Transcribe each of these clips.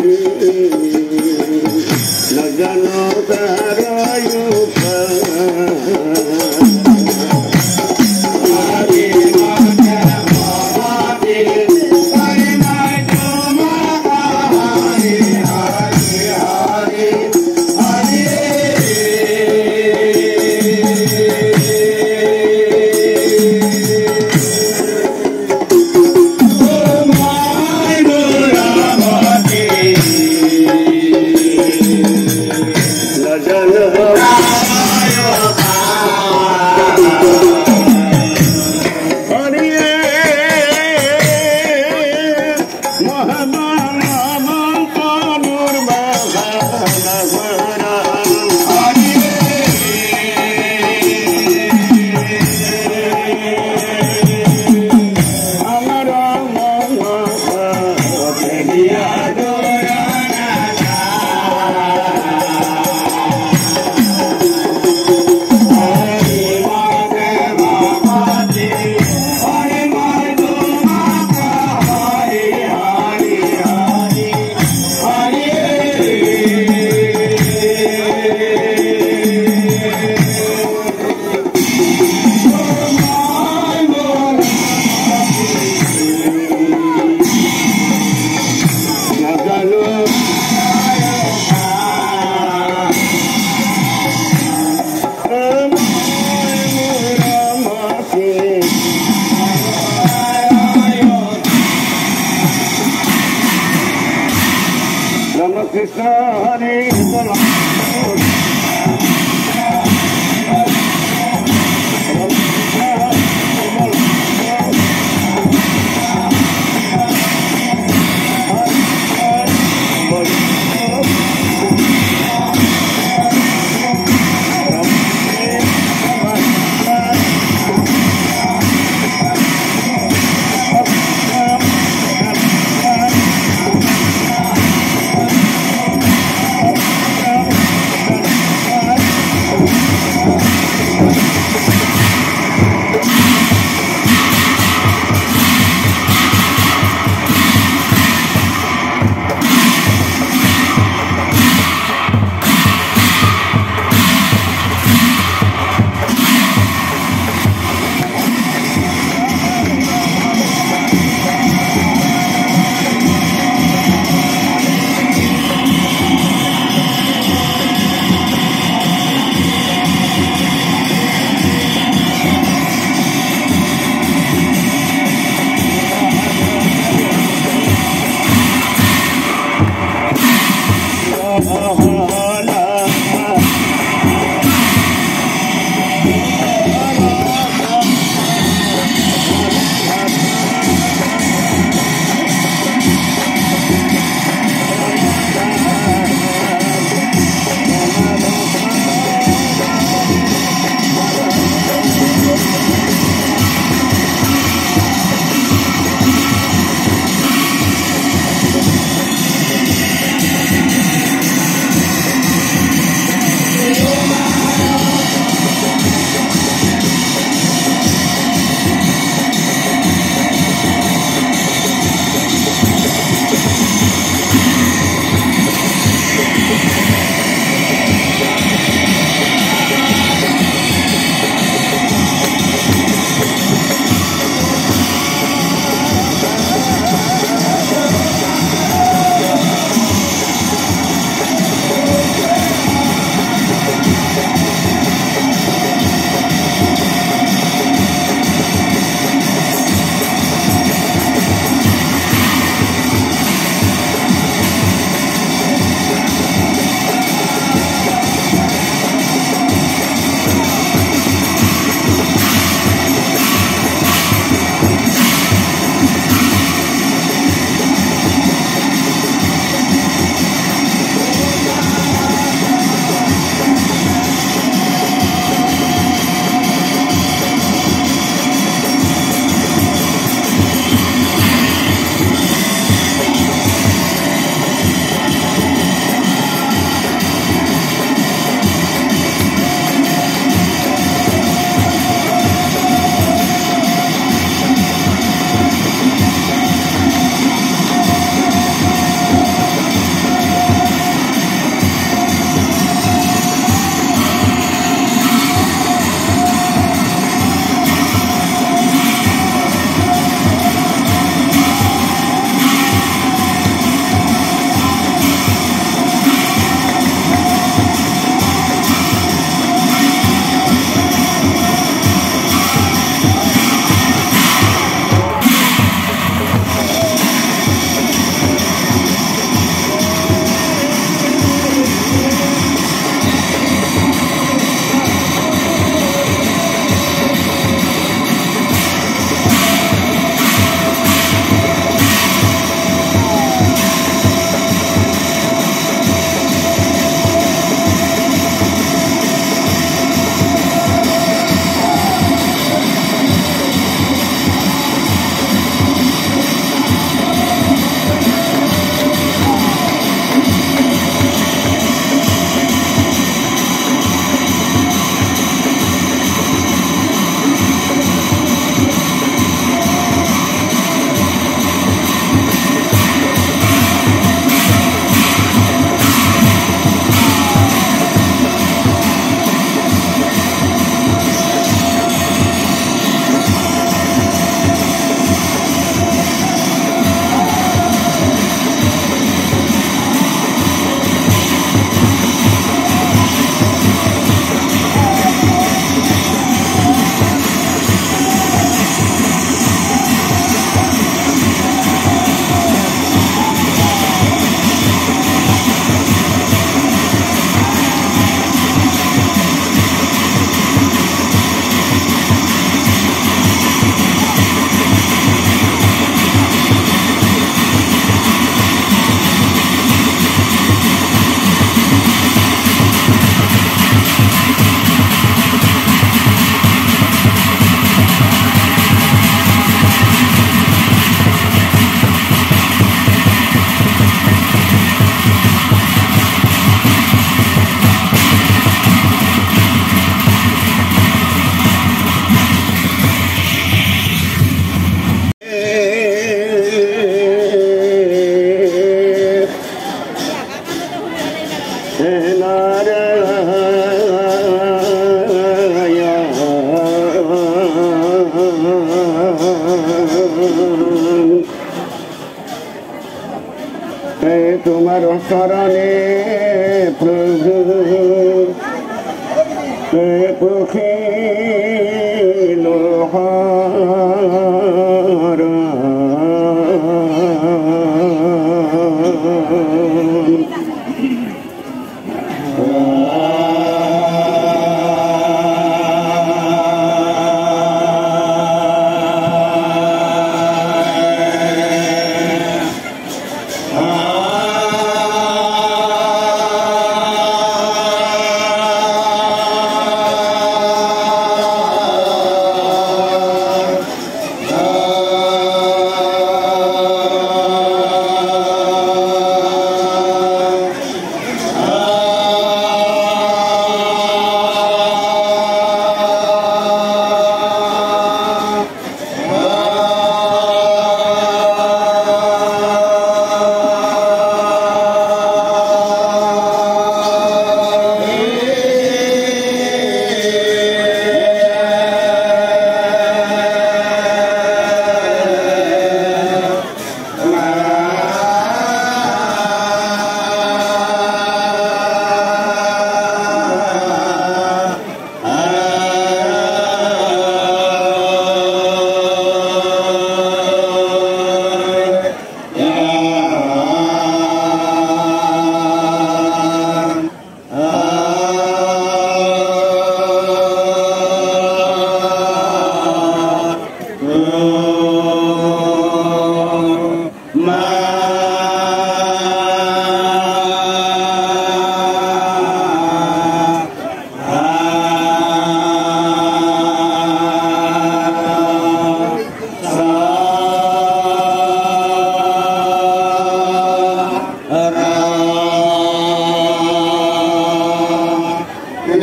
La ya no te haré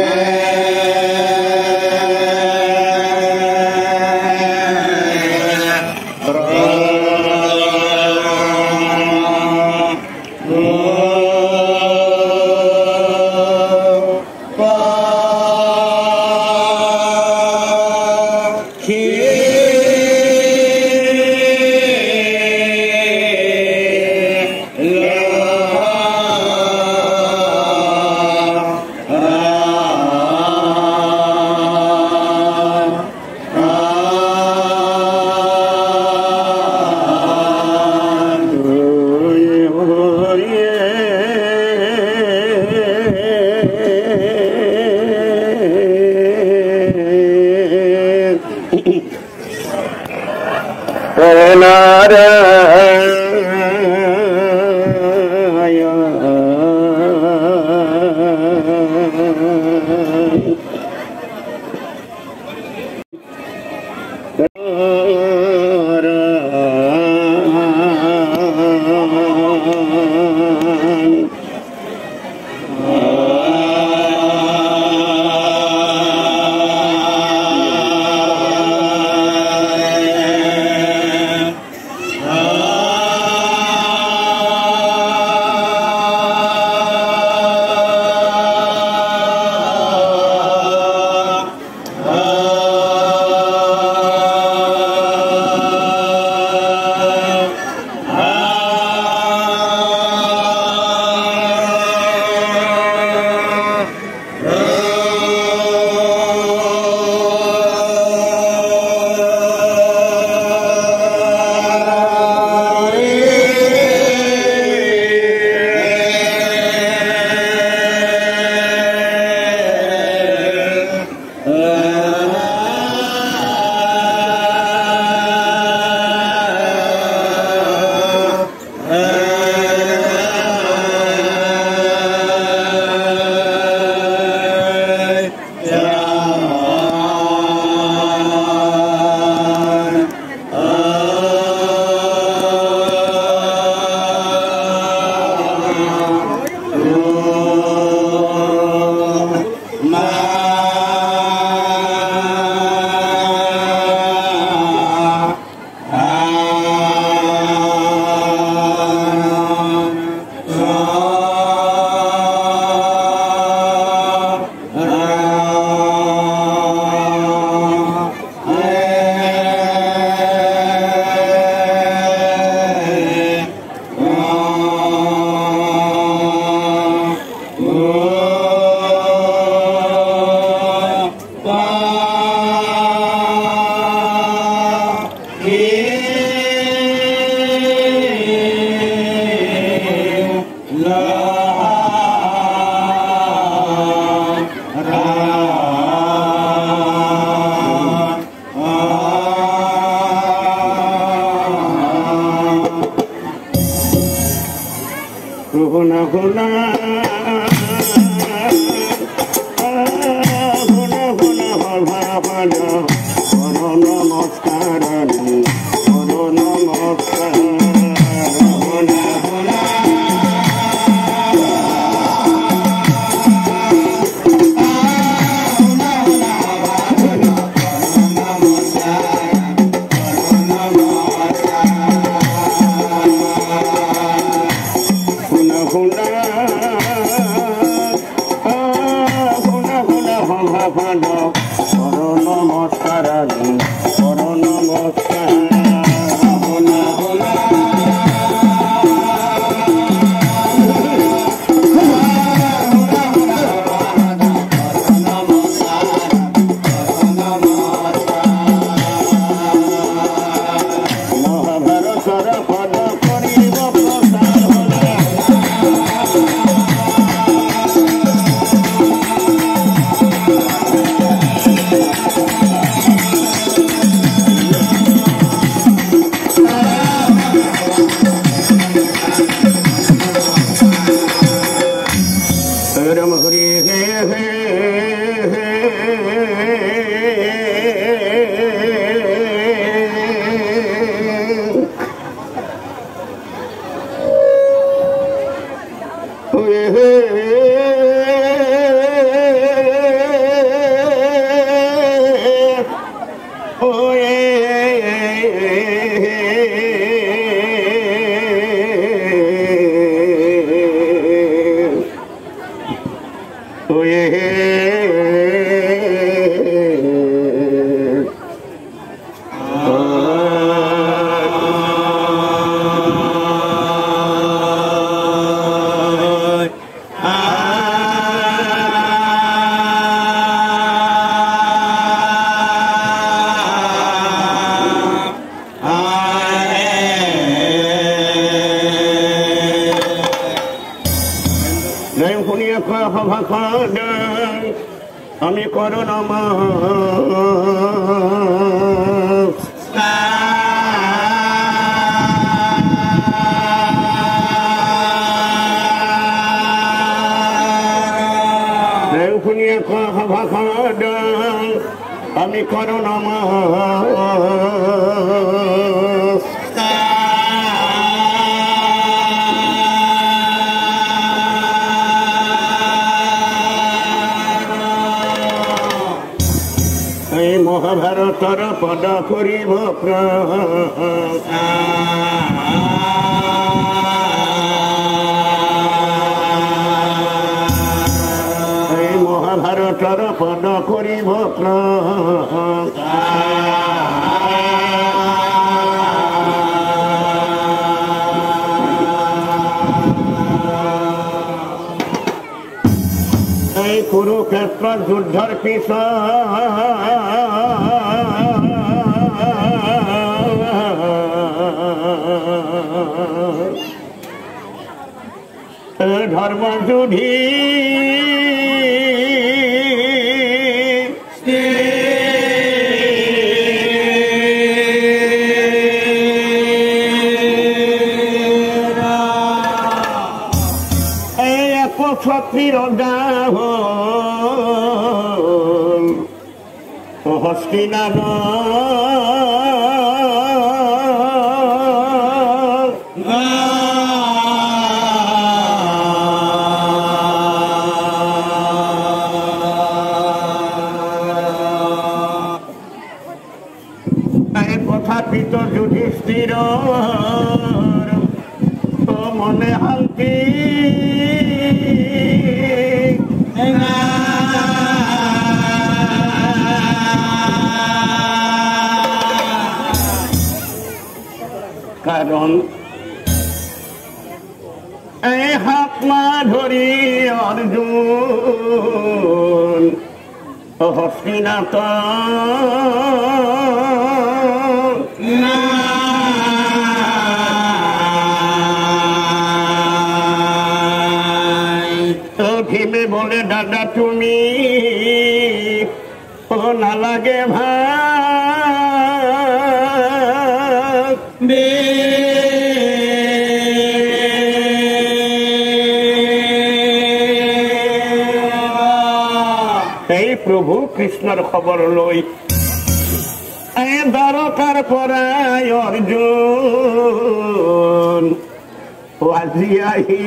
Amen. হুনা Kurukshetra যুদ্ধর পিছন ধর্ম হস্তিনার কথাপিত আপনার খবর লই। দ্বারকার পরায় অর্জুন। ওয়াজিয়াহি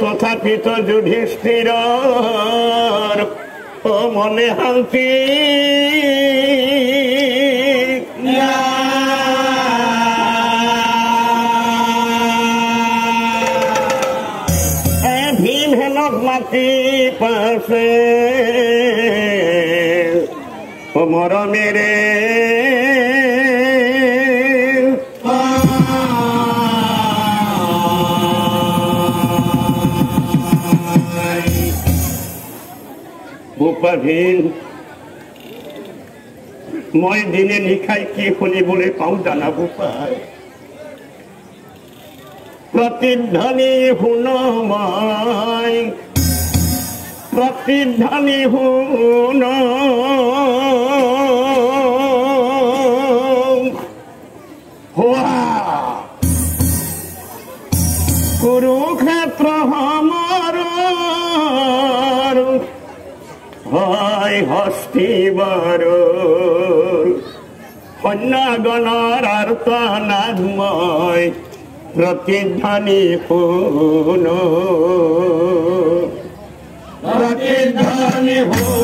তথাপিত যুধিষ্ঠির দিনে নিখাই কি হলি বলে পাও জানাব পায় প্রতিধ্বনি হুনময় প্রতিধ্বনি হুন কুরুক্ষেত্র হমার হয় হস্তি বারো। সন্যাগণৰ আৰ্তনাদ মই প্ৰতিধ্বনি শুনো প্ৰতিধ্বনি শুন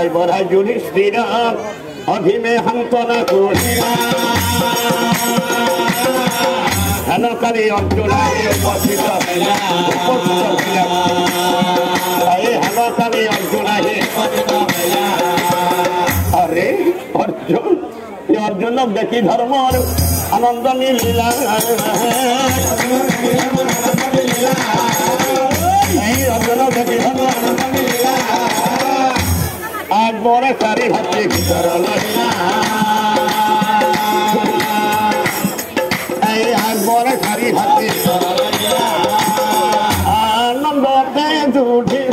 বুঝাই বড়াই জুড়িস শ্রীরাম অধীমে হান্তনা করিয়া হেনকারী অর্জুনায় উপস্থিত হইলা উপস্থিত হইলা এই হেনকারী অর্জুনায় আরে অর্জুন এই অর্জুন দেখি ধর্ম আনন্দ লীলা আজ বড় সারি হাতে ভিতর লইলা এই আজ বড় সারি হাতে আনন্দ জুড়ে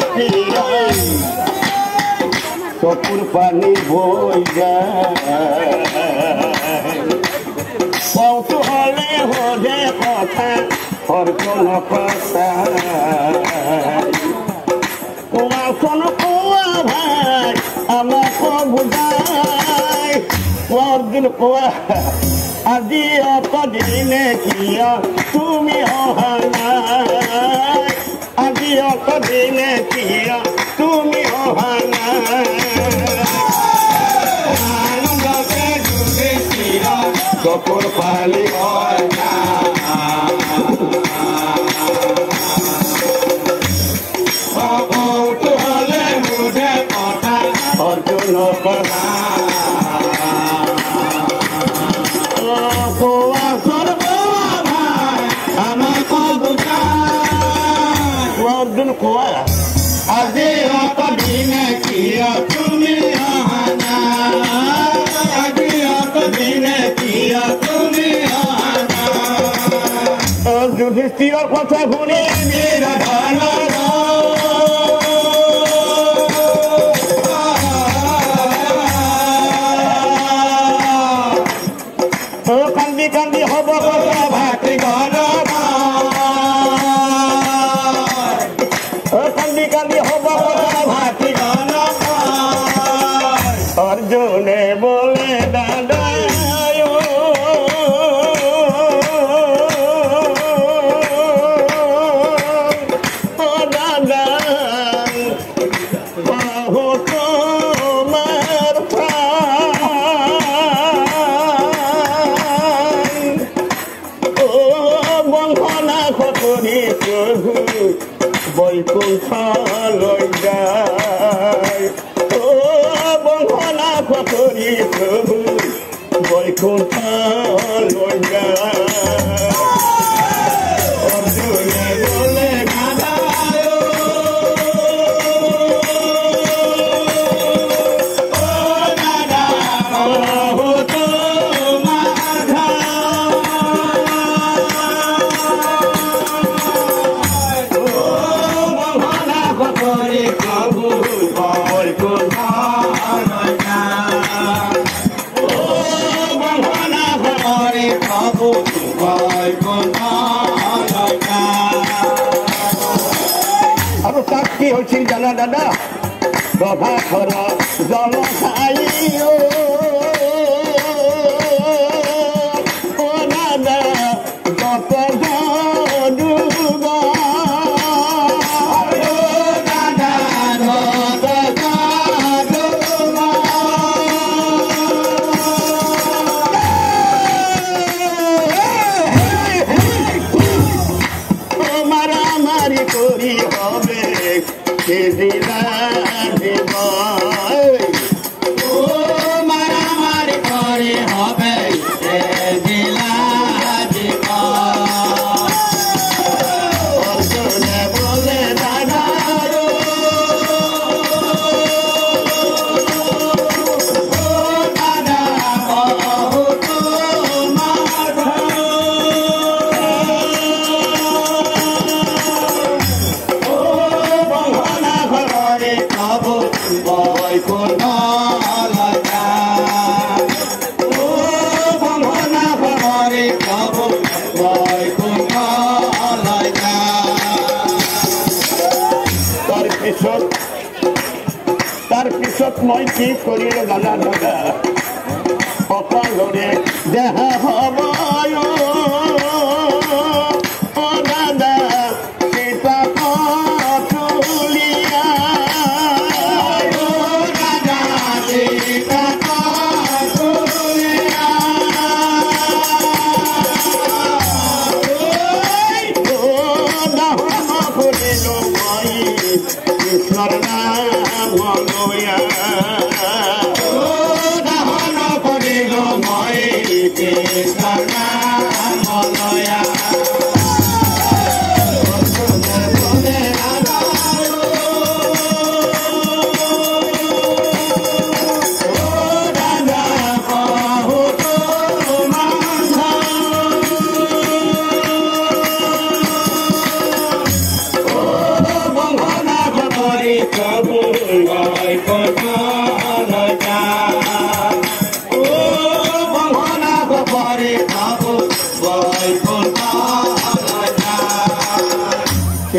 চকুর পানি বই যায় কৌতূহলে হলে কথা ওর কোন কথা অর্জুন কোয়া আজি অত দিনে কিয়া তুমি অহানাই আজি অত দিনে কিয়া তুমি যুধিষ্ঠির কথা শুনি নিরাধান বন্ধনা খতরি প্রভু বৈকুণ্ঠ লজ্জা ও বন্ধনা খতরি প্রভু বৈকুণ্ঠ লই প্ৰভাকৰ জল খাই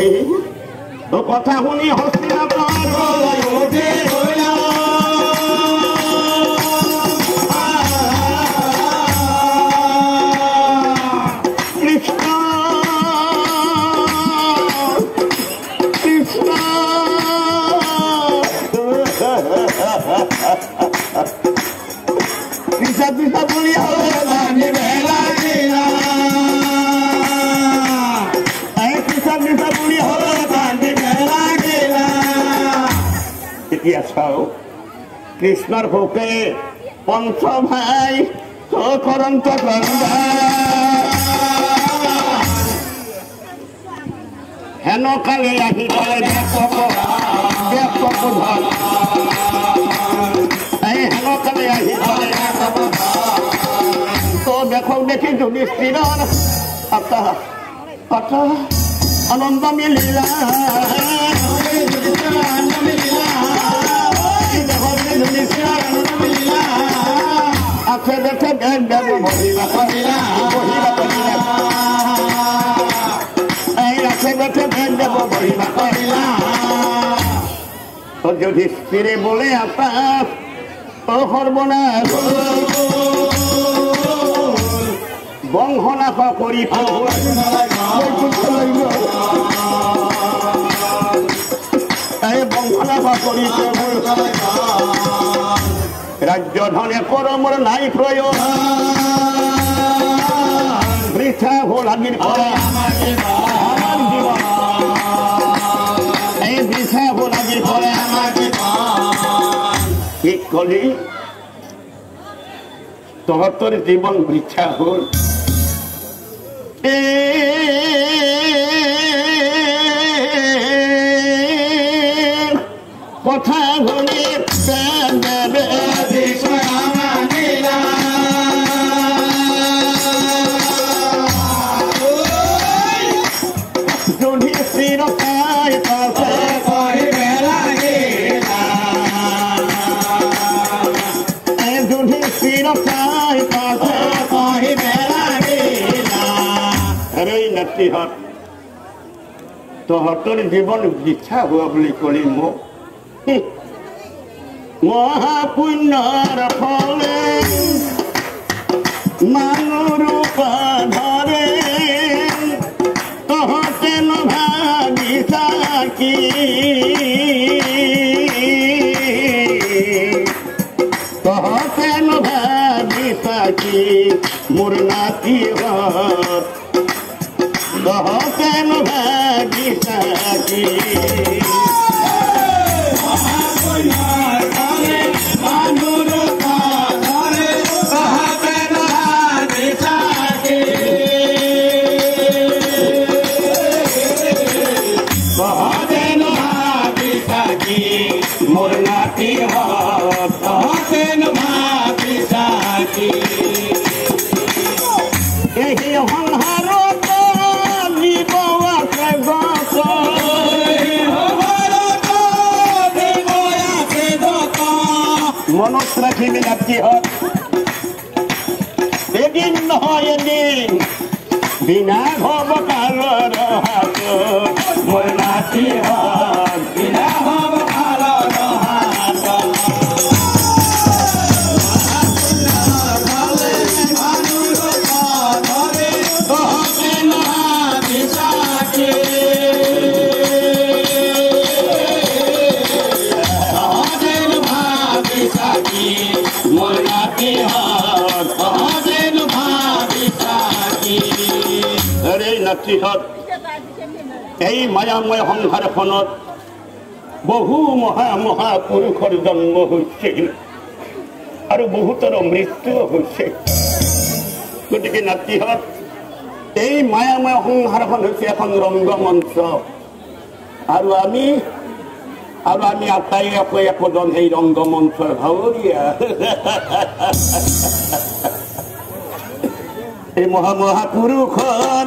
দেখি তো কথা শুনি হস্তিনাপুর উঠে চাও কৃষ্ণৰ ভোকে পঞ্চ ভাই কৰন্ত হেন কালে আহি গলে ব্যাপক ব্যাপক ধন এই হেন কালে আহি গলে তো দেখো, দেখি আনন্দ মিলিলা আনন্দ মিলিলা। যুধিষ্ঠিরে বলে আপাস ও সর্বনাশ বংশনাশ কৰি বংশনাশ কৰি ৰাজ্য ধনে কৰমৰ নাই প্ৰয়োগ বৃথা হ'ল এই বৃথা হ'ল কলি? তহঁতৰ জীৱন বৃথা হ'ল এ নাতিহঁত তহঁতৰ জীৱন বৃথা হোৱা বুলি মোক হি, মহাপুণ্যৰ ফলে মানুহ ৰূপা ধৰে তহঁতে নভাবিছা কি তহঁতে নভাবিছা কি মোৰ নাতিহঁত তহঁতে নভাবিছা মনত ৰাখিবি নাতিহঁত এদিন মায়াময় সংসাৰখনত বহু মহা মহা পুৰুষৰ জন্ম হৈছে। আৰু বহুতৰ মৃত্যুও হৈছে। গতিকে নাতিহঁত এই মায়াময় সংসাৰখন হৈছে এখন ৰংগমঞ্চ। আৰু আমি আৰু আমি আটাই একো একোজন সেই ৰংগমঞ্চৰ ভাৱৰীয়া। এই মহা মহাপুৰুষৰ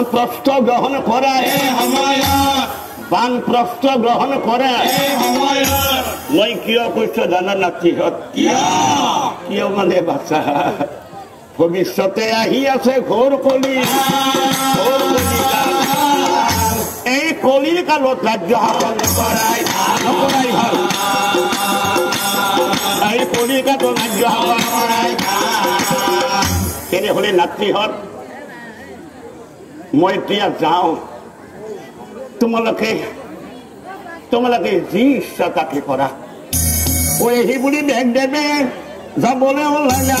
বান প্রস্থ গ্রহণ করায় বান প্রস্থ গ্রহণ করায় মই কিয় কৈছ জানা নাতি হত কিয়। মানে বাচা ভৱিষ্যতে আহি। আছে ঘোৰ কলি। এই কলিৰ কালত ৰাজ্য শাসন নকৰাই ভালো এই কলিৰ কালত ৰাজ্য শাসন কৰাই তেনেহ'লে নাতৃহঁত মই এতিয়া যাওঁ তোমালোকে তোমালোকে যি ইচ্ছা তাকে কৰা ওহি বুলি বেগ যাবলৈ ওলাগা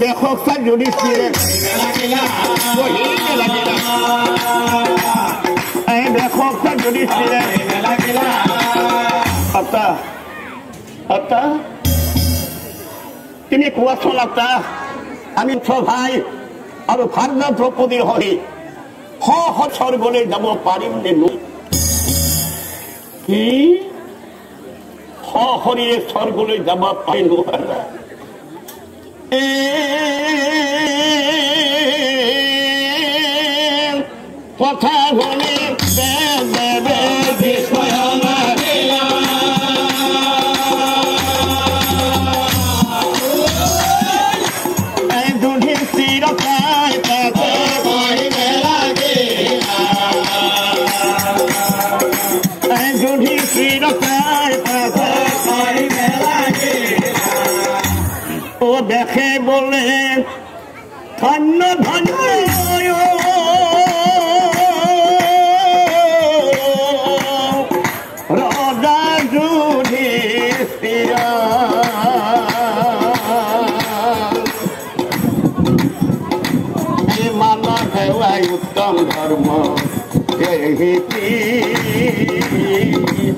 দেশকা জুৰিছিলে দেশকা জুৰিছিলে এটা এটা কোৱাচোন আতা আমি ভাই আৰু ভাৰ্ণা দ্ৰৌপদীৰ হৈ শ শ স্বৰ্গলৈ যাব পাৰিম নে স্বৰ্গলৈ যাব নোৱাৰা কথা শুনি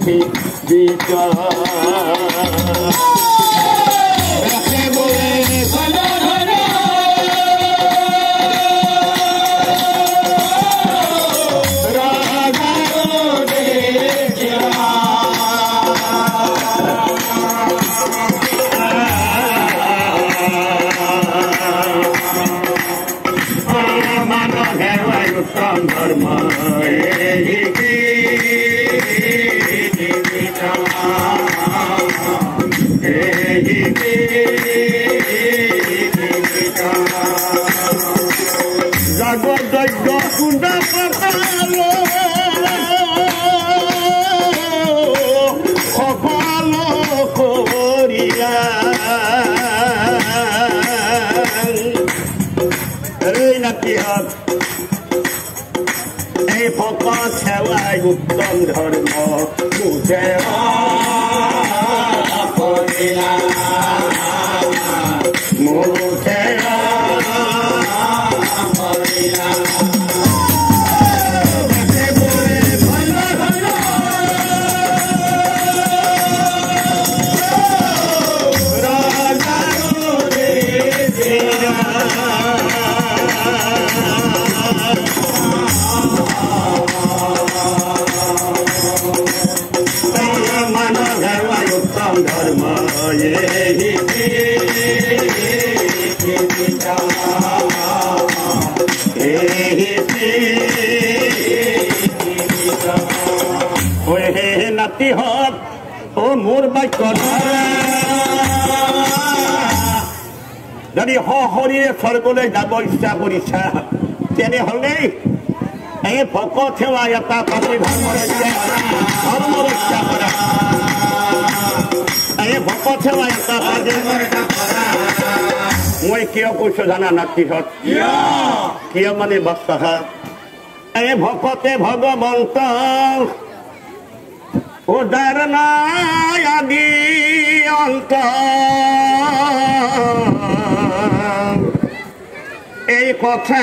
দেখে hard যদি সশৰীৰে স্বৰ্গলৈ যাব ইচ্ছা কৰিছা তেনেহ'লে এই ভকত সেৱা এটা পাতি ধৰ্ম ৰক্ষা কৰা ধৰ্ম ৰক্ষা কৰা এই ভকত সেৱা এটা পাতি মই কিয় কৈছো জানা নাতিহত কিয়? মানে বাচ্চা এই ভকতে ভগৱন্ত উদাৰ নাই আদি অন্ত। এই কথা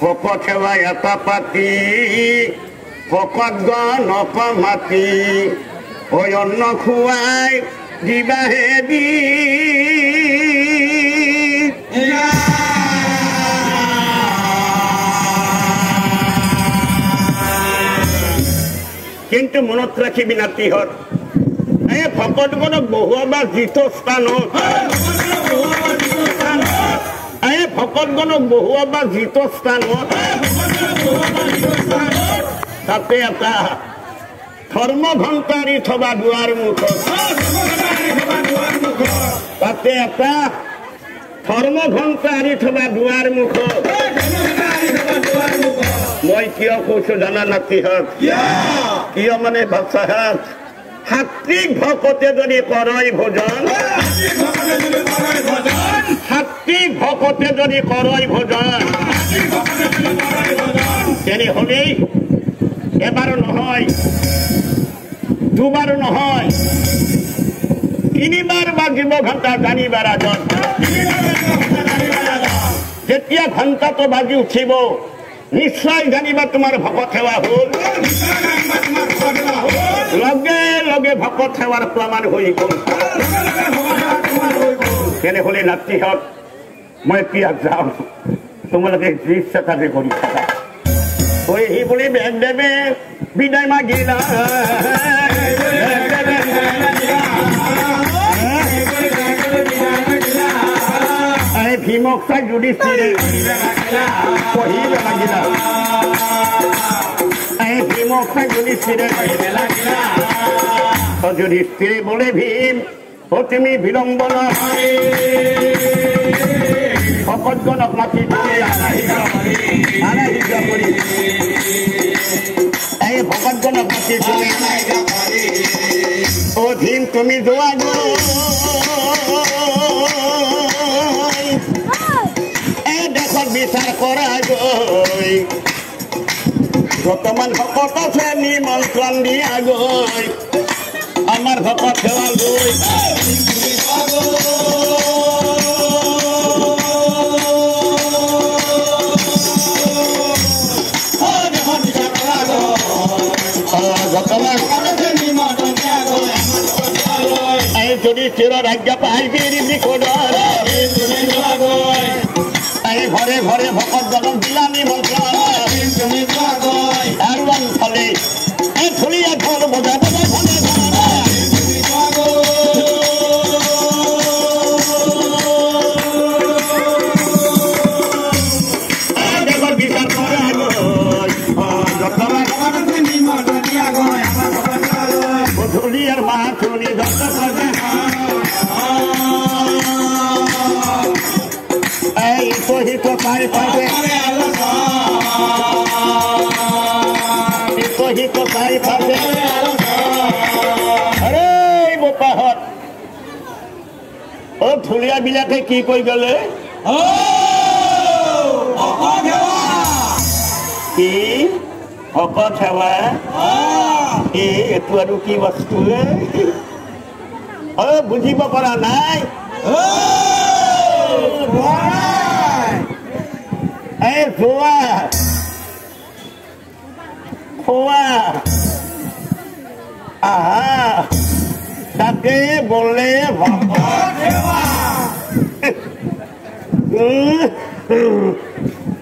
ভকত সেৱা এটা পাতি ভকত গণ অপমাতি হৈ অন্ন খুৱাই দিবাহে দি। কিন্তু মনত ৰাখিবি নাতিহঁত এই ভকতগণক বহুৱাবা যিটো স্থানত এই ভকতগণক বহুৱাবা যিটো স্থানত তাতে এটা ধৰ্ম ঘণ্টাৰি থবা দুৱাৰ মুখত তাতে এটা ধৰ্ম আৰি থবা দুৱাৰ মুখত মই কিয় কৈছো জানা নাতিহঁত কিয়? মানে বাচ্চাহাত সাত্বিক ভকতে যদি কৰয় ভোজন সাত্বিক ভকতে যদি কৰয় ভোজন তেনেহ'লেই এবাৰ নহয় দুবাৰ নহয় তিনিবাৰ বাজিব ঘণ্টা জানিবাৰ আগত যেতিয়া ঘণ্টাটো বাজি উঠিব, নিশ্চয় জানিবা তোমাৰ ভকত সেৱা হ'ল। লগে লগে ভকত সেৱাৰ প্ৰমাণ হৈ গ'ল। তেনেহ'লে নাতিহঁত, মই এতিয়া যাওঁ তোমালোকে যি ইচ্ছা তাকে কৰি থাকা। ঐ সি বুলি বেগদেৱে বিদায় মাগিলা। পঢ়িব লাগিলা এই যুধিষ্ঠিৰে বোলে ভীম ও তুমি বিলম্ব নহয় ভকতগণক মাতি কৰি এই ভকতগণক মাতি দিলে ও ভীম তুমি যোৱা গৈ কৰা বৰ্তমান ভকত আছে নিমন্ত্ৰণ দিয়া গৈ আমাৰ ভকত সেৱা গৈ যদি চিৰৰ আজ্ঞা পাই বিৰি বিকোদৰ ঘরে ঘৰে ভকত যখন বিলামি মন্ত্ৰ অ ধুলীয়া বিলাকে কি কৈ গলে? কি? ভকত সেৱা এ এইটো আৰু কি বস্তু? অ বুজিব পৰা নাই। এই যোৱা খোৱা আহা। তাতে বোলে উম,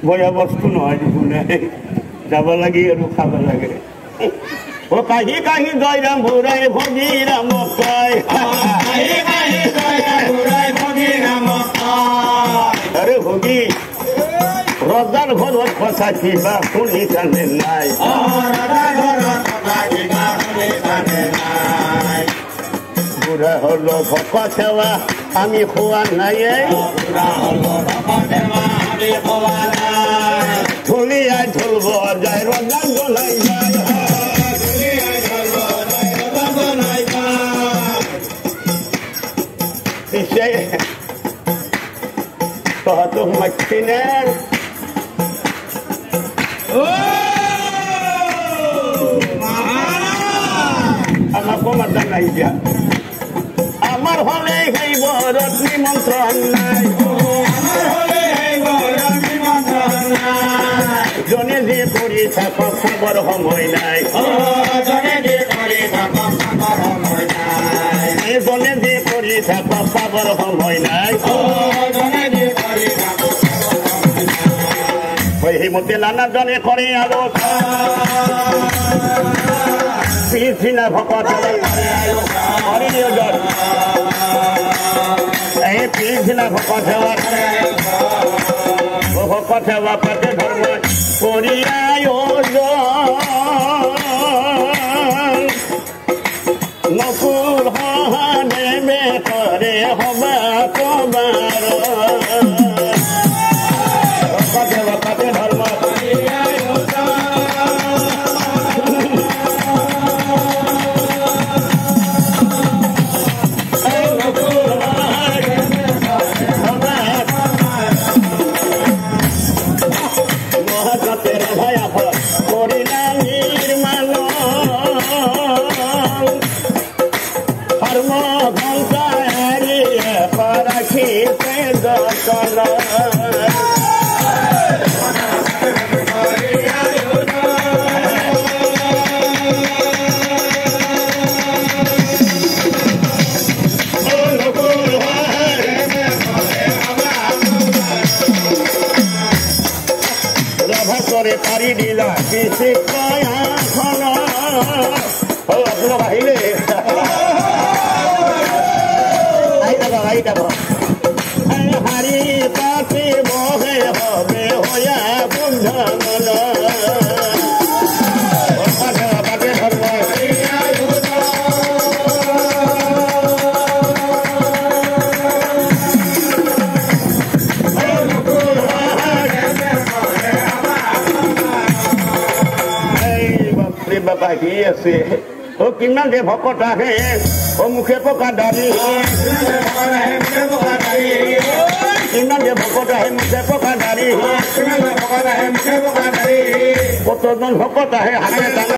বয়া বস্তু নহয় দেখোন যাব লাগে আৰু খাব লাগে। ও কাহি কাহি জয় ৰাম ভুৰাই ভগী ৰাম কয় আরে ভগী রজার ঘর কথা কিবা শুনি জানে নাই। বুড়া হলো ভকা সেৱা আমি খোৱা নাই ধুলিয়াই ধুলব যায় ৰজান গলাই যায় পিছে তহঁতক মাতিনে আমাকো মাতা নাই দিয়া। আমার হলে সেই বরত নিমন্ত্রণ নাই। জনে যে কৰি থাক খবৰ সময় নাই। জনে যে কৰি থাক খবৰ সময় নাই। ওই হিমতে নানা জনে করে আলো পিছিনা ভকত করে নিয়োজন এই পিছিনা ভকত সেবা ভকত সেবা পাতে ধর্ম করিয়ায় নকুল ও মুখে পকা দাড়ি কিমান যে ভকত আহে মুখে পকা দাড়ি কতজন ভকত আহে হাতে টানা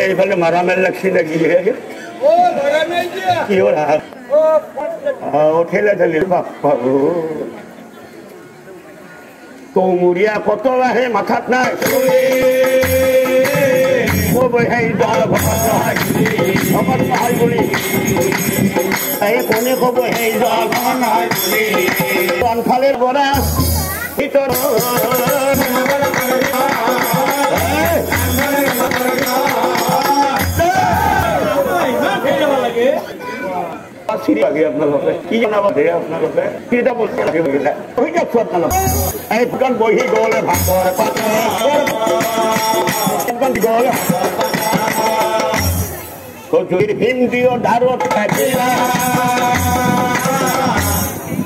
এইফালে মারামের লাগছি নাকি কি ওরা ও ঠেলে ঠেলে বাপ্পা ও। কৌমুরিয়া কত আহে, মাথাত নাই। কোনে কব সেই কণফালেৰ পৰা ভিতৰত।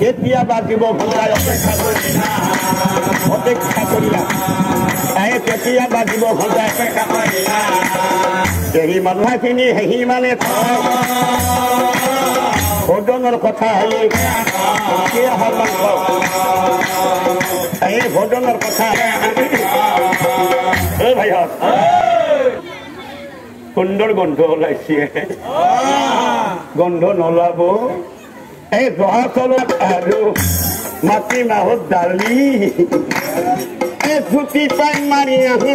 কেতিয়াবা দিব ঘোঁৰাই অপেক্ষা কৰিলা অপেক্ষা কৰিলা এই কেতিয়াবা দিব ঘোঁৰাই অপেক্ষা কৰিলা দেহি মানুহখিনি হেহি মানে থয় ভোজনৰ কথা হেৰি এই ভোজনৰ কথা। এই ভাইহঁত সুন্দৰ গন্ধ ওলাইছে গন্ধ নলাব। এই জহা আৰু মাটি মাহত দালি এই ধুতি পাই মাৰি আহো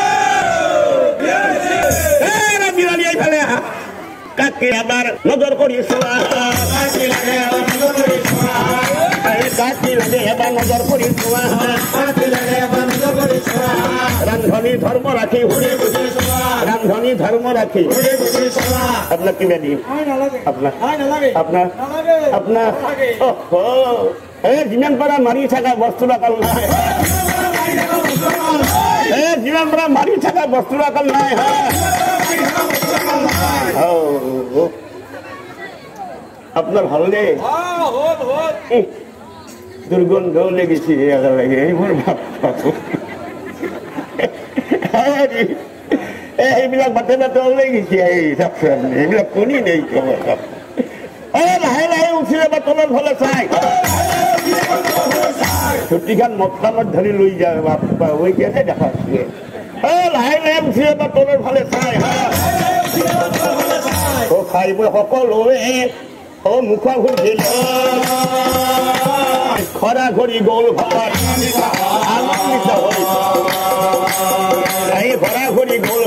আবার নজর করি শোয়া কাকি নজর ধর্ম রাখি রান্ধনী ধর্ম রাখি। আপনার কি আপনার আপনার মাৰি থকা বস্তু অকল নাই। যিমান পাৰা মাৰি থকা বস্তু অকল নাই। হা ও, ও। আপনার হলে ইহ, দুর্গন্ধ লেগেছে ভাব এইবিলাক বাটে বাটে ওলাই এইবিলাক কোনি নেই লাহে লাহে উঠিলে বা তলৰ ফালে চাই। ছুটিখান মতলামত ধৰি লৈ যায় বাপ্পা ওই কেনে এ লাহে লাহে উঠিলে বা তলৰ ফালে চাই। হা ও খাই বৈ সকলোৱে ও মুখ ঘূৰিছিল খৰা ঘূৰি গ'ল ঘৰা ঘূৰি গ'ল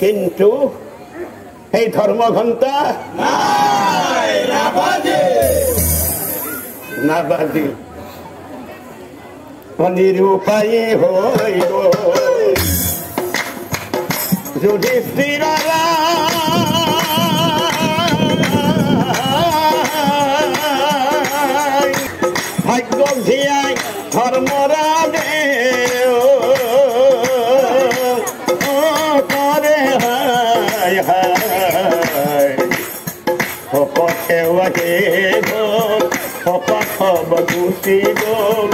কিন্তু সেই ধৰ্মঘণ্টা নিরূপায়ী হৈ গ'ল যুধিষ্ঠিরা ভাগ্য ঝিয়াই ধর্মরাজে করে হায় হায়। ৱাগে গ'ল শপথ বগুচি গ'ল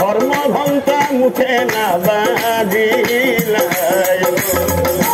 ধৰ্মঘণ্টা মুঠে নাবাজিলাই যুধিষ্ঠিৰ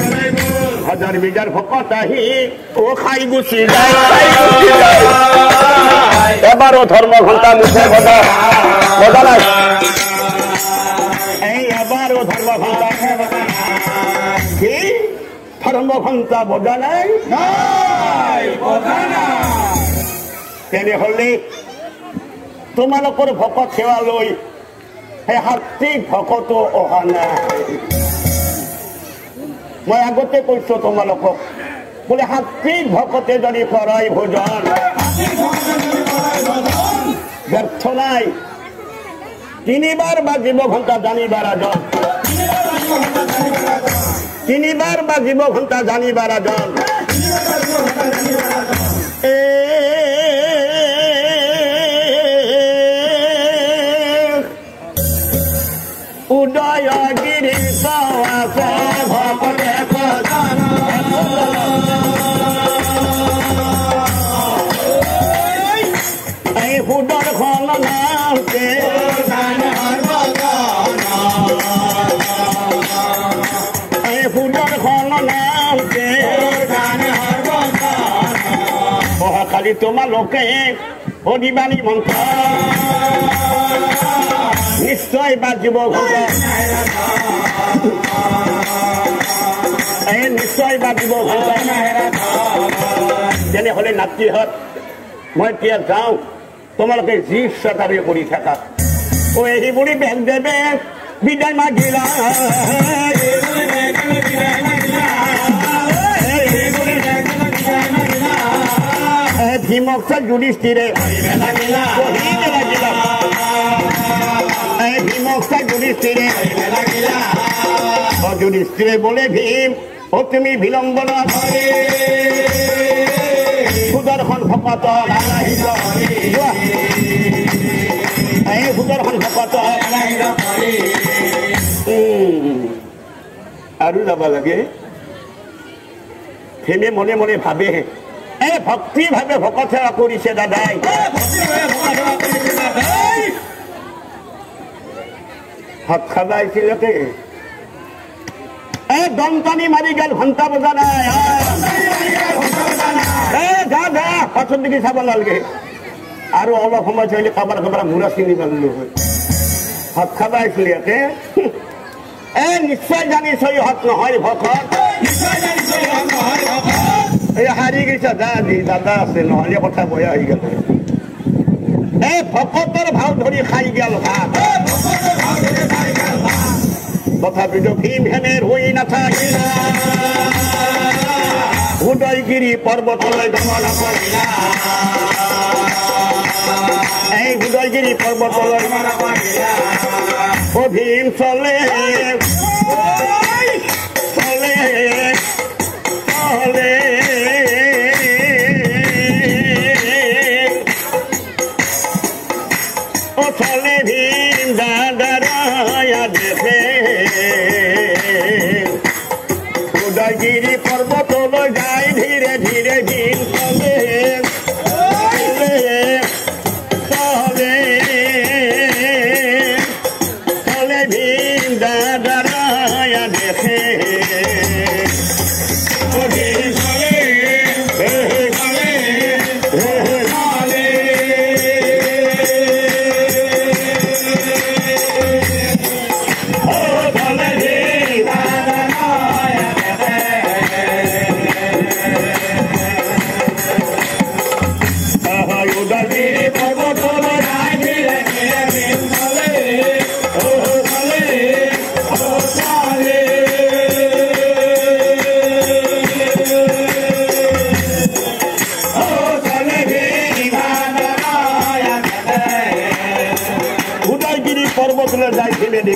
হাজার বিজার ভকত আহি, ও খাই গুছি যায়। এবারও ধর্ম ঘণ্টা মুখে বদা বদলাই এই এবারও ধর্ম ঘণ্টা কি? ধর্ম ঘণ্টা বদলাই তেনেহলে তোমালোকৰ ভকত সেৱা লৈ সেই হাতীক ভকতো অহা নাই। মই আগতে কৈছো তোমালোকক। বোলে সাত্বিক ভকতে যদি কৰাই ভোজন। ব্যৰ্থ নাই। তিনিবাৰ বাজিব ঘণ্টা জানিবাৰ আজন তিনিবাৰ বাজিব ঘণ্টা জানিবাৰ আজন এ, উদয়গিৰি ভকতে অহাকালি তোমালোকে অধিবাণী মন্ত্ৰ নিশ্চয় বাজিব এই নিশ্চয় বাজিব তেনেহ'লে নাতিহঁত মই এতিয়া যাওঁ, তোমালোকে যি ইচ্ছা তাৰে কৰি থাকা। ও এই বুঢ়ী বেগ দেবে বিদায় মাগিলা। ভীমক যুধিষ্ঠিৰে কহিলে লাগিলা ভীমক যুধিষ্ঠিৰে যুধিষ্ঠিৰে ভীম, ও তুমি সুদৰ্শন ভকত এই সুদৰ্শন ভকত আৰু যাব লাগে? ভীমে মনে মনে ভাবে। এই ভক্তি ভাবে ভকত সেৱা কৰিছে দাদাই। ভাত খাবা আহিছিলে এই দমটানি মাৰি গেল ঘণ্টা বজা নাই যা যা পাছত দেখি চাব নালাগে। আৰু অলপ সময় থৈলে কাবাৰ কাবাৰ মূৰা চিনি পালো হয় ভাত খাবা আহিছিলে ইয়াতে নিশ্চয় জানিছ ইহঁত নহয় ভকত। এই হাৰি গৈছা দা এই হাৰি গৈছা যা দাদা আছে নহ'লে কথা বয়া হৈ গেল এই ভকতৰ ভাও ধৰি খাই গেল তথাপিতো ভীমহেনে হৈ নাথাকিলা উদয়গিৰি পৰ্বতলৈ ধমলা পৰিলা এই উদয়গিৰি পৰ্বতলৈ মৰা পৰিলা ভীম চলে চলে চলে ও চলে ভীম দাদারায়া দেখে। উদয়গিরি পর্বত যায় ধীরে ধীরে ভীম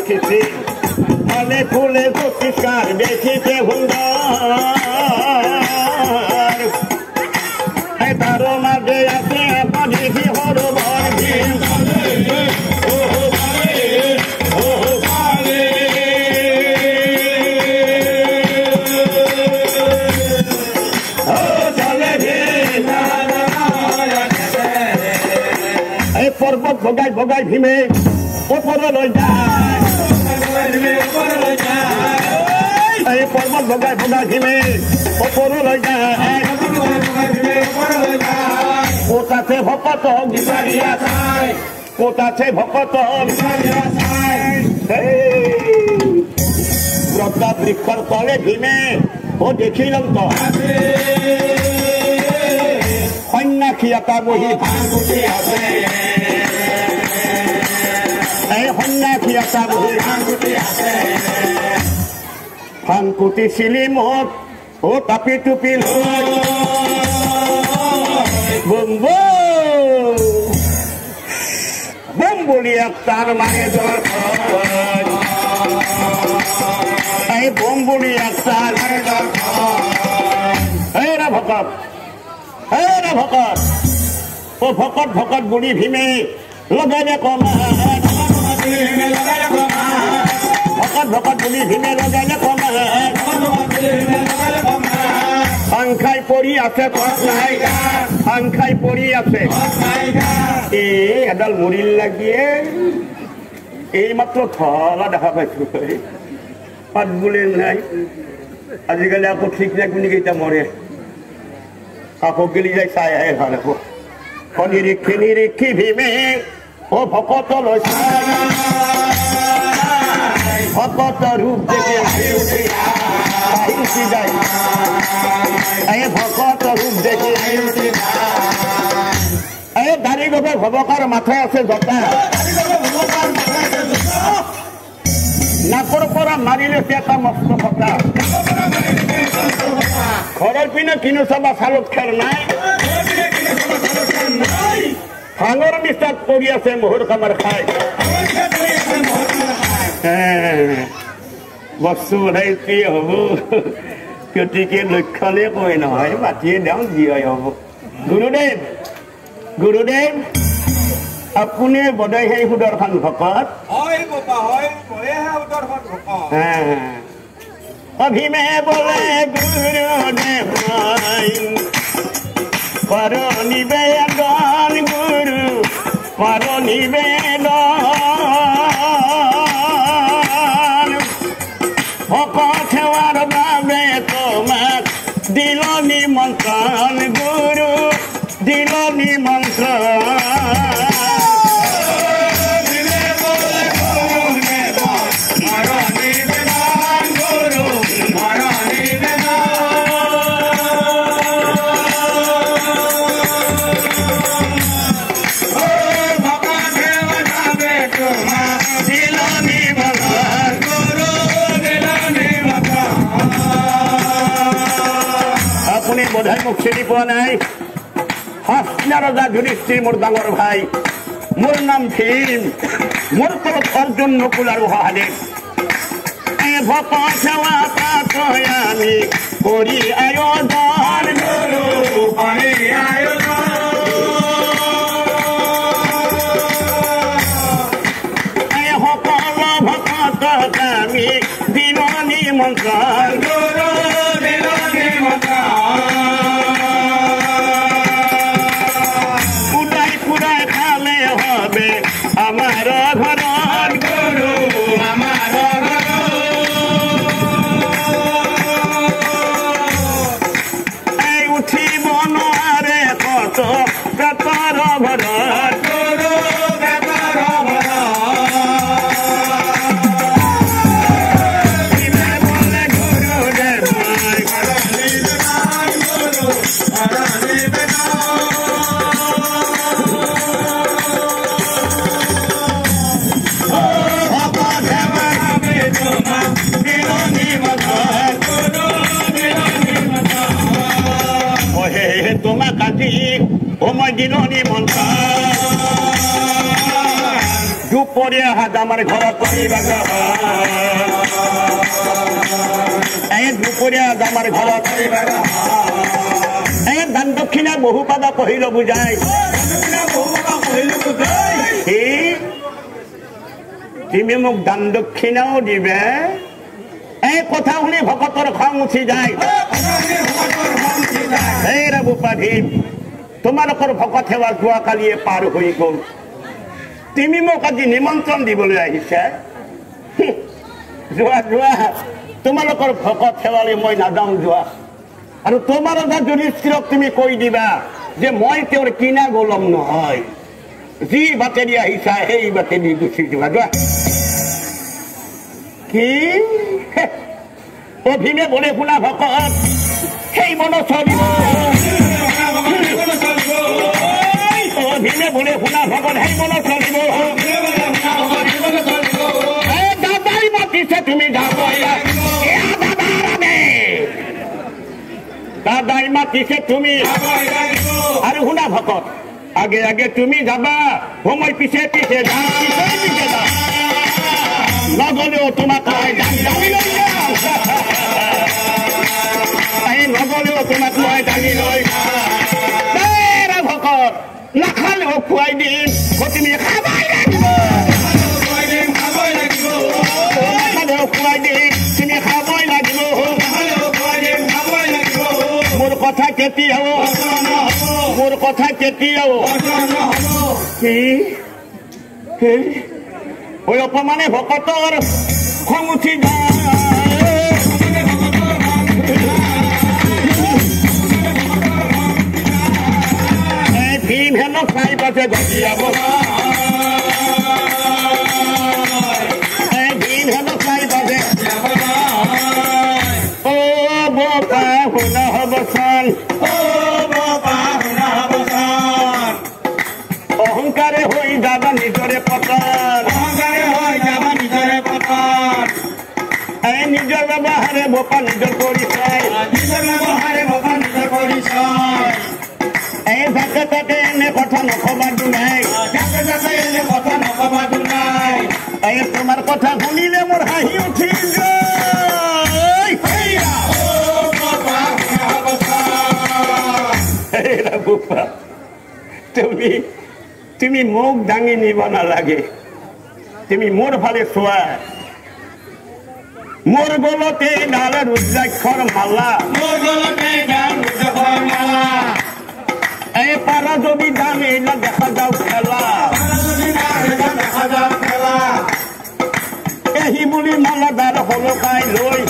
দেখেছি। ফলে ফুলে সত্যিকার দেখিতে তারো মাঝে আছে পানি পর্বত ভগাই ভগাই ভীমে ওপরলৈ যায় পর্বত ভগাই ভগাই ভীমে ওপরলৈ যায় কোথাতে ভকত বিচারিয়া চাই কোথাতে ভকত বিচারিয়া চাই শ্রদ্ধা বৃক্ষর তলে ভীমে ও দেখিলাম তো সন্ন্যাসী এটা বহি ভাঙুটি আছে সন্ন্যাসী এটা বহি ভাঙুটি আছে ফান পুতিছিলি মোক ও টুপি লৈ বম্বু। বম্বুলি একটার মানে দরকার এই একটার মানে দরকার এই রে ভকত, এই ভকত। ও ভকত ভকত বুড়ি ভীমে লগাই দে কমা। ভকত ভকত বুলি ভীমে লগাই দে কমা। সংখ্যাই পৰি আছে সংখ্যাই পৰি আছে। এ, এডাল মুৰিল লাগিয়ে এই মাত্ৰ থলা দেখা পাইছো। পাত বোলে নাই। আজিকালি আকৌ ঠিক নাই কোনকেইটা মৰে। আকৌ গেলি যাই চাই আহে ভালো আকৌ নিৰীক্ষি নিৰীক্ষি ভীমে ও ভকত ভকত ৰূপ দেখি যায়। এই ভকত ৰূপ দেখি এই দাড়ি গবে ভবকাৰ মাথা আছে জতা নাকৰ পৰা মাৰিলে এটা মস্ত ফটা ঘৰৰ পিনে কিনো চাবা চালত খেৰ নাই। ভাঙৰ নিচাত পৰি আছে মহুৰ কামাৰ খাই বস্তু কি হব গতিকে লক্ষণে কয় নহয় মাতিয়ে দেওঁ জীয়াই হব গুৰুদেৱ গুৰুদেৱ আপুনি বোধহয় সেই সুদৰ্শন ভকত অভিমে বোলে গুৰুদেৱ গুৰু সেৱাৰ বাবে তোমাক দিল নিমন্ত্রণ গুরু। দিল নিমন্ত্ৰণ মোক চিনি পোৱা নাই। ৰজা যুধিষ্ঠিৰ মোৰ ডাঙৰ ভাই। মোৰ নাম ভীম। মোৰ তলত অৰ্জুন নকুল আৰু কৰি আয়োজন এই দুপৰীয়া হাত আমাৰ ঘৰত কৰিবা এই দুপৰীয়া হাত ঘৰত কৰিবা এই দান দক্ষিণা বহু পাবা কহিল এই তুমি মোক দান দক্ষিণাও দিবে। এই কথা শুনি ভকতৰ খং উঠি যায়। হে ৰঘুপাধি, তোমালোকৰ ভকত সেৱা যোৱাকালিয়ে পাৰ হৈ গ'ল। তুমি মোক আজি নিমন্ত্ৰণ দিবলৈ আহিছা। যোৱা যোৱা। তোমালোকৰ ভকত সেৱালৈ মই নাযাওঁ যোৱা। আৰু তোমাৰ এটা যুধিষ্ঠিৰক তুমি কৈ দিবা যে মই তেওঁৰ কিনা গোলম নহয়। যি বাটেদি আহিছা সেই বাটেদি গুচি যোৱা। যোৱা। কি? অভিনে বলে শুনা ভকত। সেই মন চলিব অভিনে বলে শুনা ভকত সেই মন চলিব এ দাদাই মাতিছে তুমি দাদাই মাতিছে তুমি। আৰু শুনা ভকত আগে আগে তুমি যাবা। সময় পিছে পিছে যাম পিছে যাম। নগলেও তোমাক মই দাঙি লৈ যাম নাখালেও খুৱাই দিম। অ, তুমি খাবাই লাগিব খুৱাই দিম। খাবই লাগিব মোৰ কথা কেতিয়াও মোৰ কথা কেতিয়াও কি? অপমানে ভকতৰ খং উঠি যায়। হেনো চাই পাছে গটিয়াব এই ভীম হেনো চাই পাছে অ বোপা শুনা হবচোন অহংকাৰে হৈ যাবা নিজৰে পতন এই নিজৰ ব্যৱহাৰে বোপা নিজৰ পৰিচয় এই এনে কথা শুনিলে মোৰ হাঁহি উঠি যায়। এই ৰা বোপা তুমি তুমি মোক দাঙি নিব নালাগে তুমি মোৰ ফালে চোৱা মোৰ গলতে ডাল ৰুদ্ৰাক্ষৰ মালা। পাৰা যদি দাম এইবিলাক দেখা যাওঁ খেলা। এহি বুলি মালাডাল সলকাই লৈ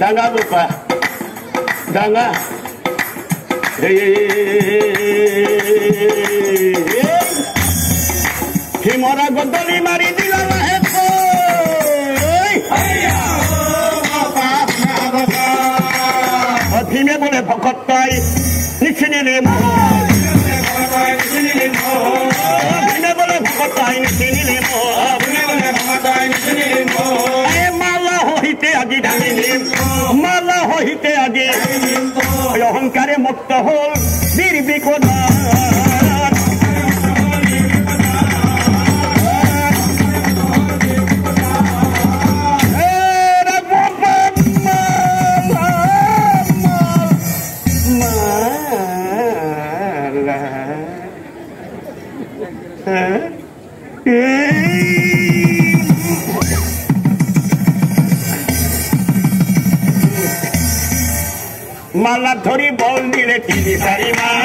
ডাঙা বোপা ডাঙা। সিমৰা গদলি মাৰি দিলা বোলে ভকত পাই নিচিনিলি মালা হইতে আগে অহংকারে মালা সহিতে আজি অহংকাৰে মুক্ত হ'ল, বীর বিকোনা মালা ধৰি বল দিলে তিনি চাৰি মাহ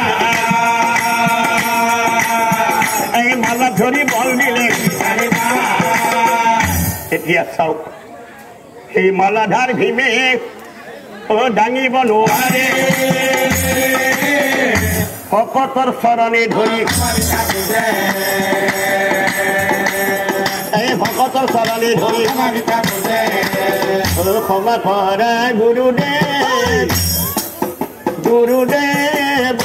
এই মালা ধৰি বল দিলে এতিয়া চাওক, সেই মালাধাৰ ভীমে অ দাঙিব নোৱাৰে ভকতৰ চৰণে ধৰি এই ভকতৰ চৰণে ধৰি ক্ষমা কৰা গুৰুদেৱ গুৰুদেৱ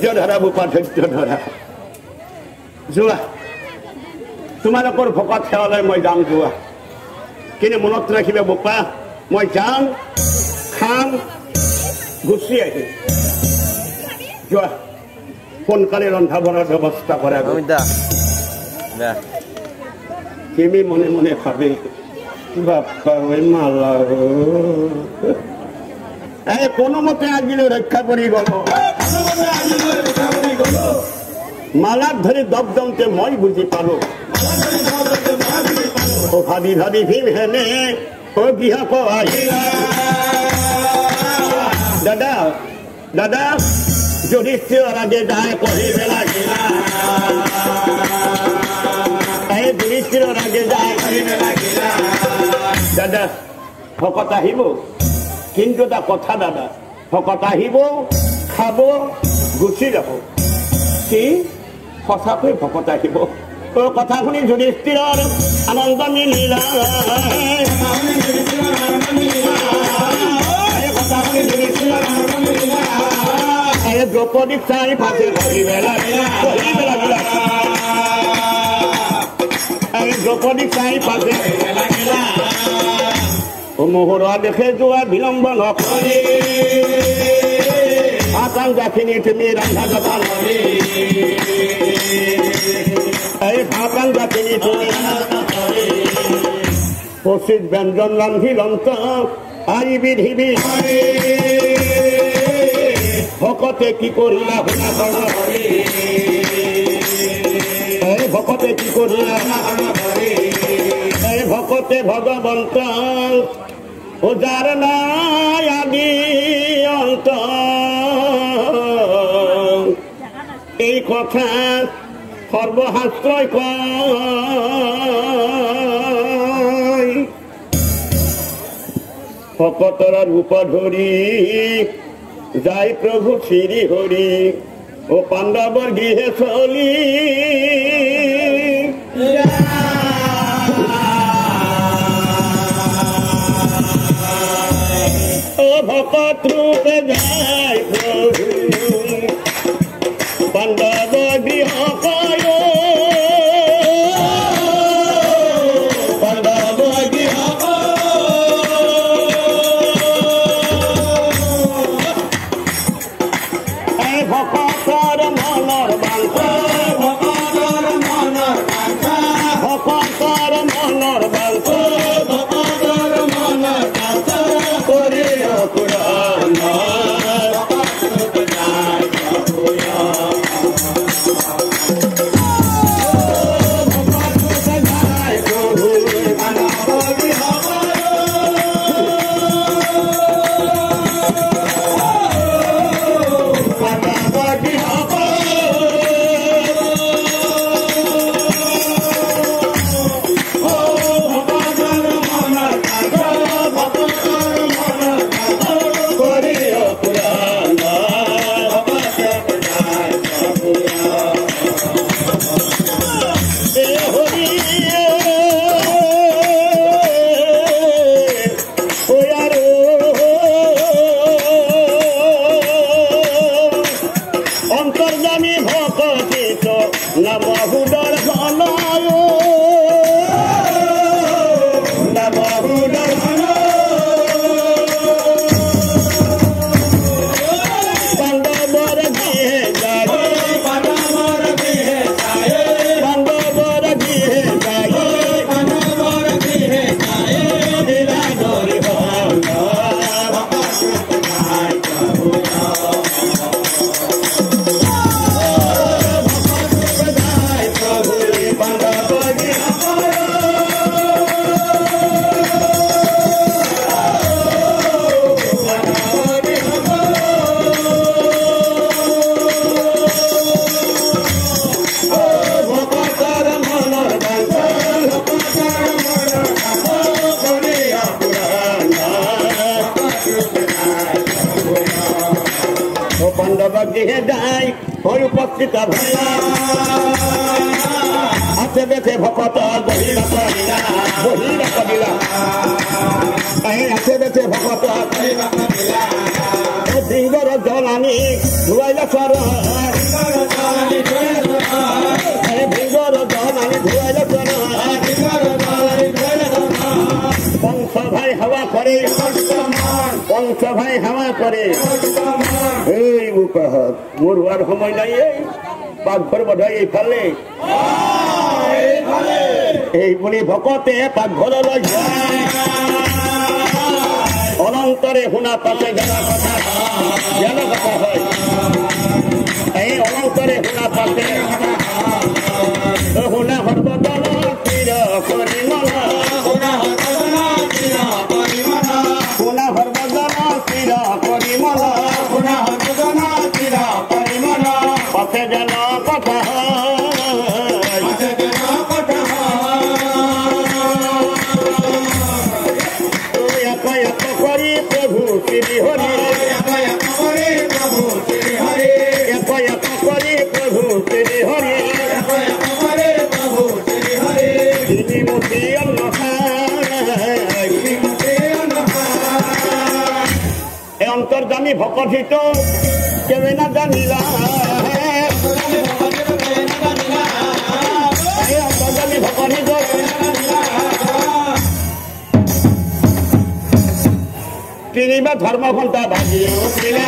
বোপা ধৈৰ্য ধৰা যোৱা তোমালোকৰ ভকত সেৱালৈ মই যাম যোৱা কিন্তু মনত ৰাখিবা বোপা মই যাম খাম গুচি আহিম যোৱা সোনকালে ৰন্ধা বঢ়াৰ ব্যৱস্থা কৰা তুমি মনে মনে ভাবে বাপ্পা মালা। এই কোনোমতে আজিলৈ ৰক্ষা কৰি গল মালাত ধৰি দপদমতে মই বুজি পালো। ও ভাবি ভাবি ভীম হেনে, ও আহিলা দাদা দাদা যুধিষ্ঠিৰ আগে যায় পঢ়িব লাগিলা দাদা, ভকত আহিব। কিন্তু এটা কথা দাদা, ভকত আহিব খাব, গুচি যাব। কি? সঁচাকৈ ভকত আহিব। কথা শুনি যুধিষ্ঠিৰৰ আনন্দ মিলিলা। কথা আনন্দ মিলিলা। এই চাই এই দ্ৰৌপদীক চাই ফাঁচি লাগিলা দেখে যোৱা বিলম্ব নকৰি। আকাংক্ষাখিনি তুমি ৰন্ধা কথা নৰি এই আকাংক্ষাখিনি তুমি প্ৰচিত ব্যঞ্জন ৰান্ধি লন্ত আই বিধিবি ভকতে কি কৰিলা শুনা এই ভকতে কি কৰিলা এই ভকতে ভগৱন্ত উজাৰ নাই আদি কথা সৰ্বশাস্ত্ৰই কয়। ভকতৰ ৰূপ ধৰি যায় প্ৰভু শ্ৰী হৰি ও পাণ্ডৱৰ গৃহে চলি। ও ভকত রূপে যায় প্রভু। পাণ্ডৱ গৃহ পাকঘর বধাই এই ফালে। এই বুলি ভকতে পাকঘর লৈ যায় অনন্তরে শুনা পাতে জানা কথা। জানা কথা হয়। এই অনন্তরে শুনা পাতে ভকতিত, কেবে না জানিলা? এই অন্তর্জামী ভকতিত তিনিবা ধর্ম ঘণ্টা ভাগি উঠিলে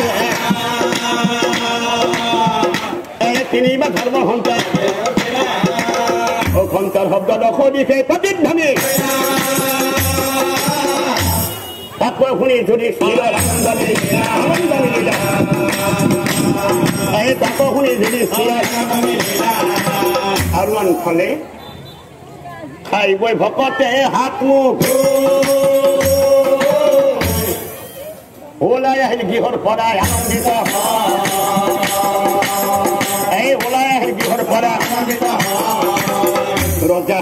তিনিবা ধর্ম ঘণ্টা ও ঘণ্টার শব্দ দশ দিশে প্ৰতিধ্বনি শুনি যদি এই তাকো যদি আৰু আনফালে খাই বৈ ভকতে হাত মুখ ওলাই আহিল গৃহৰ পৰাই আনন্দিত। এই ওলাই আহিল গৃহৰ পৰা আনন্দিত। ৰজা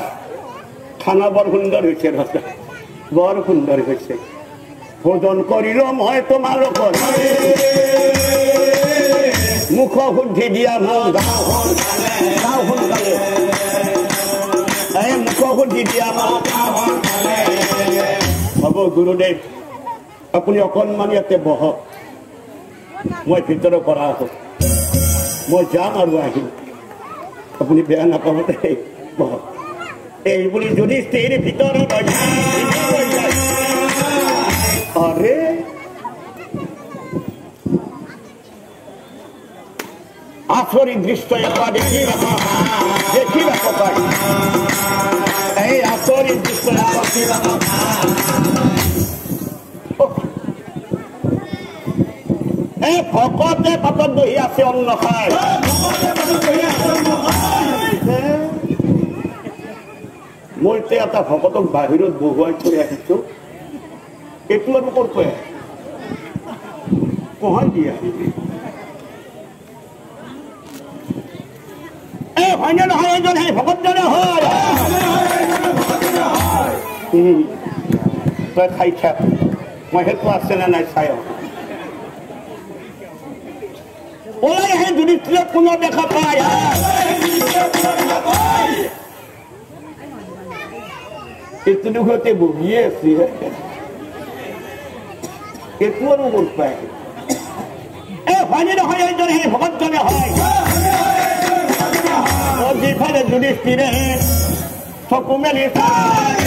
খানা বৰ সুন্দৰ হৈছে ৰজা বৰ সুন্দৰ হৈছে ভোজন কৰিল মই তোমালোকৰ মুখ শুদ্ধি দিয়া মোক গাঁওখন গাঁও সোনকালে এই মুখ শুদ্ধি দিয়া হ'ব গুৰুদেৱ আপুনি অকণমান ইয়াতে বহক মই ভিতৰৰ পৰা আহোঁ মই যাম আৰু আহিম। আপুনি বেয়া নাপাব দেই বহক এই বুলি যদি স্ত্ৰীৰ ভিতৰত যায়, ভিতৰত যায়। আৰে আচৰিত দৃশ্য এটা দেখি দেখি নাপায় এই আচৰিত দৃশ্য এই ভকতে পাতত বহি আছে অন্ন খাই মই এতিয়া এটা ভকতক বাহিৰত বহুৱাই থৈ আহিছো। কেতিয়া লোকৰ কয় কহাই দিয়া এই হয়নে নহয় এজন সেই ভগৱানে হয় তই খাই খাত মই সেইটো আছেনে নাই চাই ওলাই আহে দুদিত্ৰীয় পুনৰ দেখা পায় এইটো দুখতে বহিয়ে আছে আৰু ক'ত পায়। এ হয়নে নহয় এইজন সেই ভকতজনে অ, যিফালে যুধিষ্ঠিৰে চকু মেলি চায়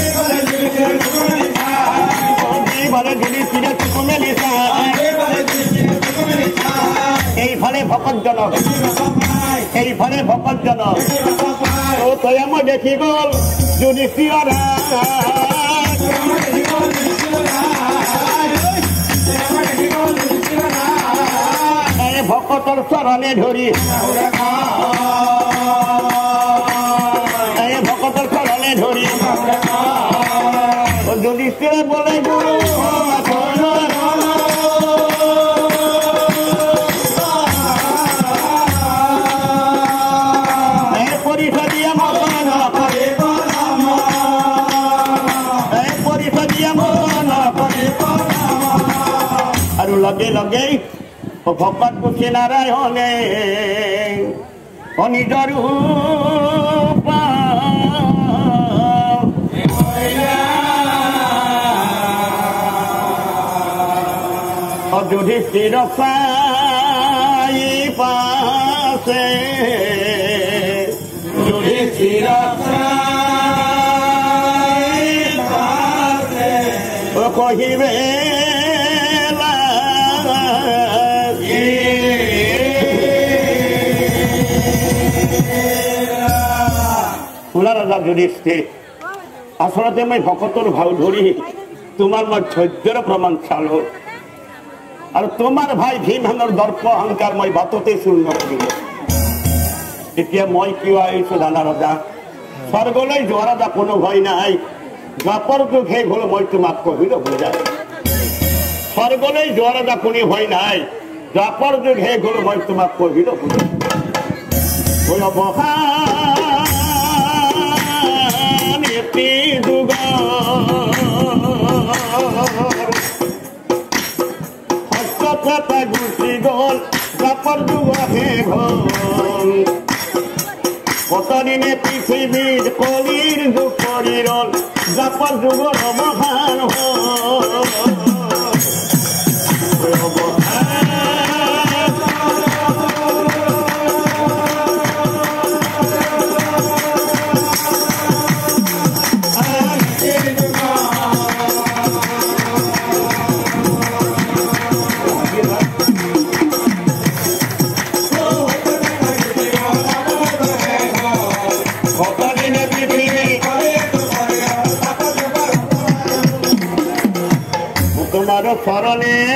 অ, যিফালে যুধিষ্ঠিৰে চকু মেলি চায় এইফালে এইফালে ভকতজনক ও তই দেখি গ'ল যুধিষ্ঠিৰ ভকতৰ চৰণে ধৰি এই ভকতৰ চৰণে ধৰি যুধিষ্ঠিৰে বোলে এই পৰীক্ষা ও ভকত কুচি নারায়ণে অনিজর যুধিষ্ঠির পাই পাশে যুধিষ্ঠির কহিবে যা যুধিষ্ঠির আসলে মই ভকতর ভাও ধরি, তোমার মই ধৈর্যের প্ৰমাণ চালো। আৰু তোমাৰ ভাই ভীমহেনৰ দৰ্প অহংকাৰ মই বাটতে শূন্য কৰিব এতিয়া মই কিয় আহিছো জানা ৰজা? স্বৰ্গলৈ যোৱা ৰজা কোনো ভয় নাই। বাপৰ যুগ শেষ হল মই তোমাক কহিলো বুজাই স্বৰ্গলৈ যোৱা ৰজা কোনো ভয় নাই। দ্বাপৰ যুগ শেষ হল মই তোমাক কহিলো বুজাই হৈ কতদিনে পৃথিবীর কলির দুপরিরল যাপন যুগ রমহা farale